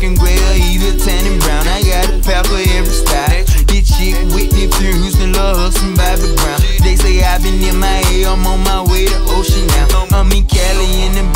looking gray or either tan and brown. I got a pal for every style. Get chick Whitney through Houston, love Hudson, Bobby Brown. They say I've been in my head, I'm on my way to ocean now. I'm in Cali in the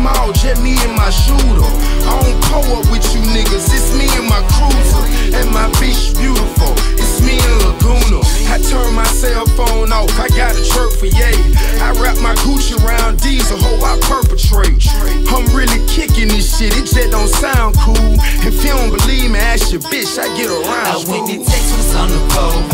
small, just me and my shooter. I don't co up with you niggas, it's me and my cruiser. And my bitch beautiful, it's me and Laguna. I turn my cell phone off, I got a chirp for yay. I wrap my Gucci around diesel. a I perpetrate. I'm really kicking this shit, it just don't sound cool. If you don't believe me, ask your bitch, I get around. I win the text when it's on the phone.